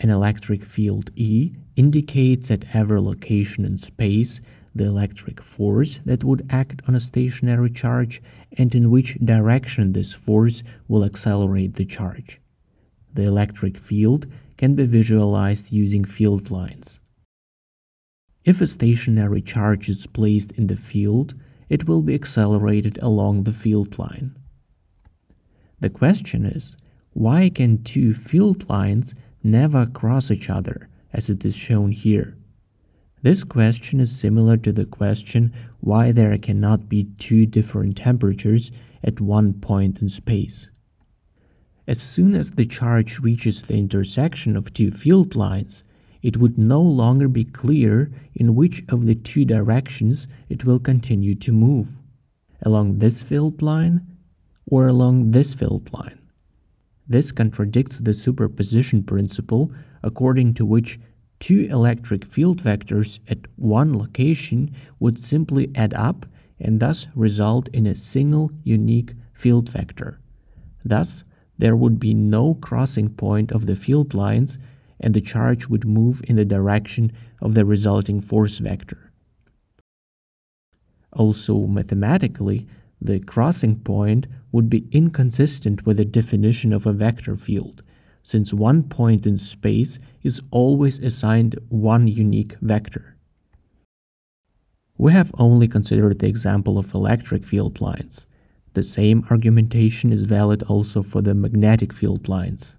An electric field E indicates at every location in space the electric force that would act on a stationary charge and in which direction this force will accelerate the charge. The electric field can be visualized using field lines. If a stationary charge is placed in the field, it will be accelerated along the field line. The question is, why can two field lines never cross each other, as it is shown here? This question is similar to the question why there cannot be two different temperatures at one point in space. As soon as the charge reaches the intersection of two field lines, it would no longer be clear in which of the two directions it will continue to move, along this field line or along this field line. This contradicts the superposition principle according to which two electric field vectors at one location would simply add up and thus result in a single unique field vector. Thus, there would be no crossing point of the field lines and the charge would move in the direction of the resulting force vector. Also, mathematically, the crossing point would be inconsistent with the definition of a vector field, since one point in space is always assigned one unique vector. We have only considered the example of electric field lines. The same argumentation is valid also for the magnetic field lines.